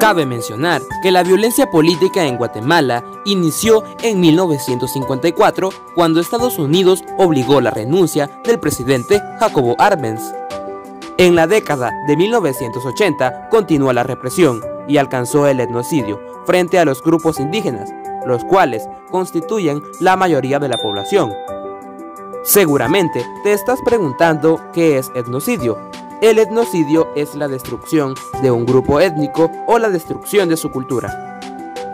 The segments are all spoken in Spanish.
Cabe mencionar que la violencia política en Guatemala inició en 1954 cuando Estados Unidos obligó la renuncia del presidente Jacobo Arbenz. En la década de 1980 continuó la represión y alcanzó el etnocidio frente a los grupos indígenas, los cuales constituyen la mayoría de la población. Seguramente te estás preguntando qué es etnocidio. El etnocidio es la destrucción de un grupo étnico o la destrucción de su cultura.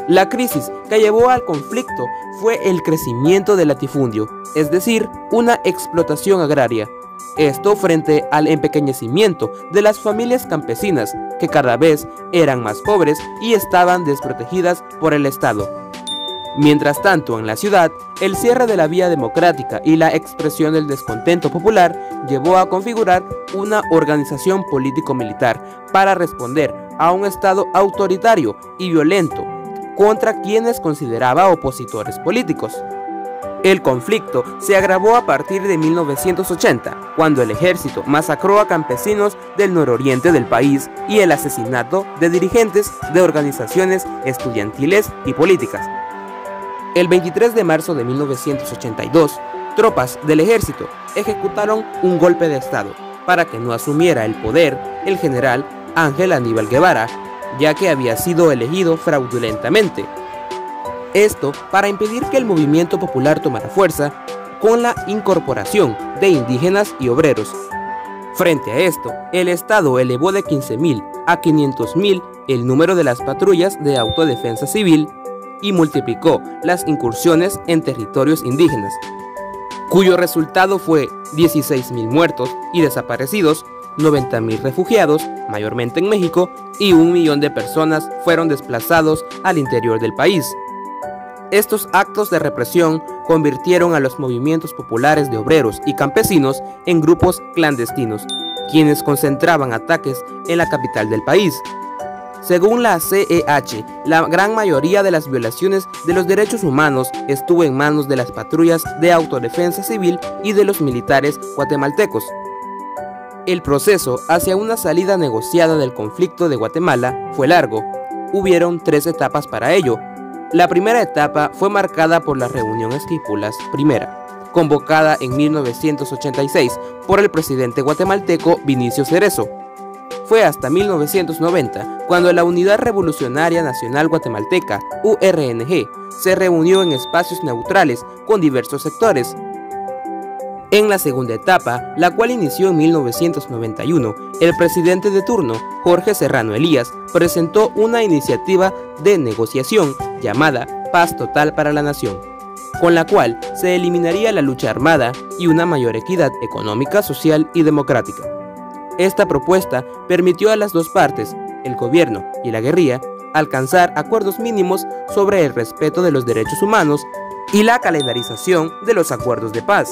La crisis que llevó al conflicto fue el crecimiento del latifundio, es decir, una explotación agraria. Esto frente al empequeñecimiento de las familias campesinas, que cada vez eran más pobres y estaban desprotegidas por el Estado. Mientras tanto, en la ciudad, el cierre de la vía democrática y la expresión del descontento popular llevó a configurar una organización político-militar para responder a un Estado autoritario y violento contra quienes consideraba opositores políticos. El conflicto se agravó a partir de 1980, cuando el ejército masacró a campesinos del nororiente del país y el asesinato de dirigentes de organizaciones estudiantiles y políticas. El 23 de marzo de 1982, tropas del ejército ejecutaron un golpe de Estado para que no asumiera el poder el general Ángel Aníbal Guevara, ya que había sido elegido fraudulentamente. Esto para impedir que el movimiento popular tomara fuerza con la incorporación de indígenas y obreros. Frente a esto, el Estado elevó de 15.000 a 500.000 el número de las patrullas de autodefensa civil y multiplicó las incursiones en territorios indígenas, cuyo resultado fue 16.000 muertos y desaparecidos, 90.000 refugiados, mayormente en México, y un millón de personas fueron desplazados al interior del país. Estos actos de represión convirtieron a los movimientos populares de obreros y campesinos en grupos clandestinos, quienes concentraban ataques en la capital del país, según la CEH, la gran mayoría de las violaciones de los derechos humanos estuvo en manos de las patrullas de autodefensa civil y de los militares guatemaltecos. El proceso hacia una salida negociada del conflicto de Guatemala fue largo. Hubieron tres etapas para ello. La primera etapa fue marcada por la reunión Esquipulas primera, convocada en 1986 por el presidente guatemalteco Vinicio Cerezo, fue hasta 1990 cuando la Unidad Revolucionaria Nacional Guatemalteca, URNG, se reunió en espacios neutrales con diversos sectores. En la segunda etapa, la cual inició en 1991, el presidente de turno, Jorge Serrano Elías, presentó una iniciativa de negociación llamada Paz Total para la Nación, con la cual se eliminaría la lucha armada y una mayor equidad económica, social y democrática. Esta propuesta permitió a las dos partes, el gobierno y la guerrilla, alcanzar acuerdos mínimos sobre el respeto de los derechos humanos y la calendarización de los acuerdos de paz.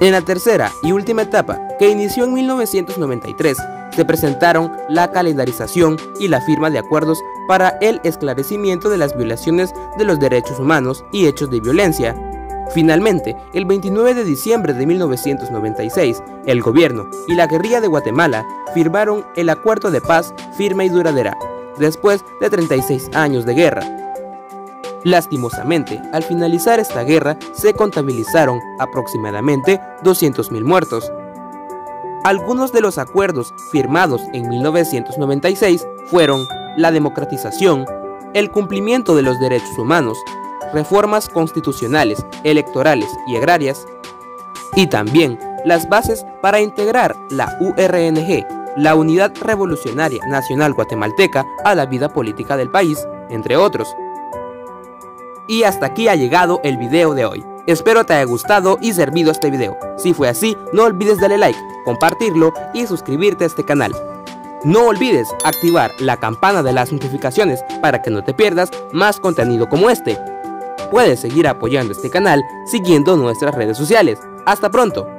En la tercera y última etapa, que inició en 1993, se presentaron la calendarización y la firma de acuerdos para el esclarecimiento de las violaciones de los derechos humanos y hechos de violencia Finalmente, el 29 de diciembre de 1996, el gobierno y la guerrilla de Guatemala firmaron el acuerdo de paz firme y duradera, después de 36 años de guerra. Lastimosamente, al finalizar esta guerra se contabilizaron aproximadamente 200.000 muertos. Algunos de los acuerdos firmados en 1996 fueron la democratización, el cumplimiento de los derechos humanos, reformas constitucionales, electorales y agrarias, y también las bases para integrar la URNG, la Unidad Revolucionaria Nacional Guatemalteca, a la vida política del país, entre otros. Y hasta aquí ha llegado el video de hoy. Espero te haya gustado y servido este video. Si fue así, no olvides darle like, compartirlo y suscribirte a este canal. No olvides activar la campana de las notificaciones para que no te pierdas más contenido como este. Puedes seguir apoyando este canal siguiendo nuestras redes sociales. ¡Hasta pronto!